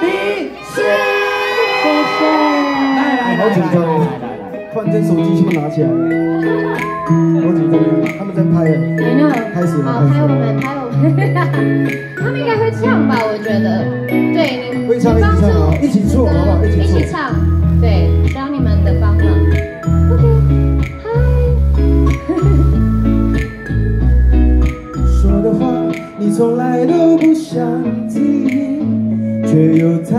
你是。谢谢。来来，好紧张哦！突然间手机全部拿起来，好紧张，他们在拍耶，没有。开始了，好，拍我们，拍我们。他们应该会唱吧？我觉得。对，你会唱一起唱好，一起做好不好？一起唱。滔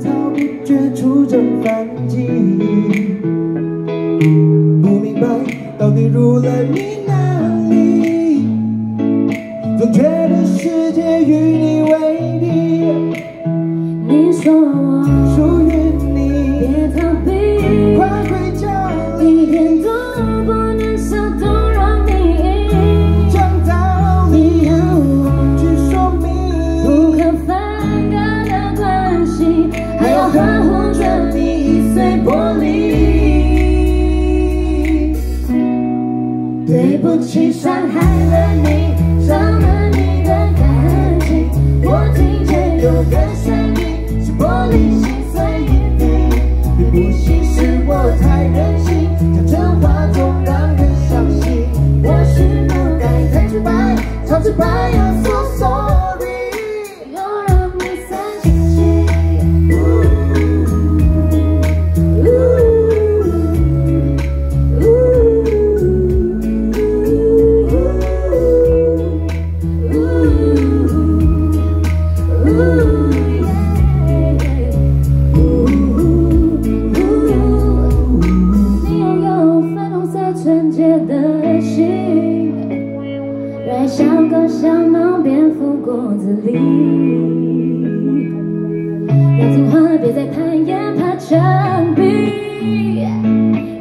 滔不绝出征反击。不明白到底入了你哪里，总觉得世界与你为敌。你说我呵护着你易碎玻璃。对不起，伤害了你，伤了你的感情。我听见有个声音，是玻璃心碎一地。对不起，是我太任性，讲真话总让人伤心。我是不该太直白，超直白软小狗小猫蝙蝠果子狸。要听话，别再攀岩爬墙壁。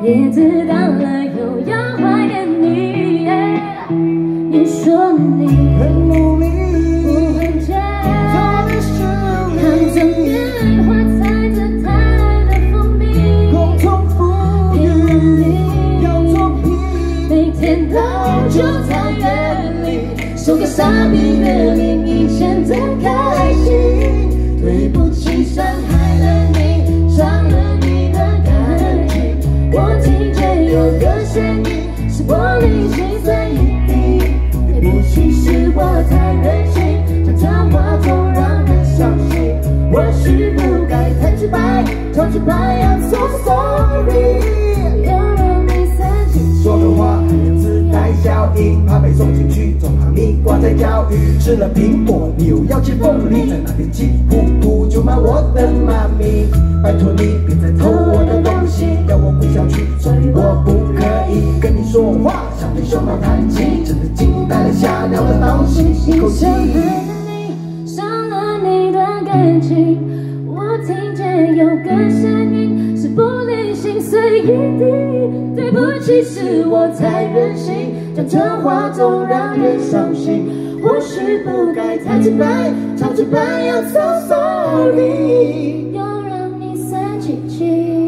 叶子到了又要怀念你。你说你很努力，送个傻逼月龄以前的开心。对不起，伤害了你，伤了你的感情。我听见有个声音，是玻璃心碎一地。对不起，是我太任性，讲真话总让人伤心。我是不该太直白，太直白，I'm so sorry。又让你三心说的话有自带效应，怕被送进去，在钓鱼。吃了苹果，你又要切凤梨，在那边气呼呼就骂我的妈咪。拜托你别再偷我的东西，要我跪下去，sorry 我不可以跟你说话，像对熊猫弹琴，真的惊呆了吓尿了东西，一口气伤。害了你，伤了你的感情。我听见有个声音，是玻璃心碎一地。对不起，是我太任性，讲真话总让人伤心。或许不该太直白，超直白要 so sorry。又让你三七七。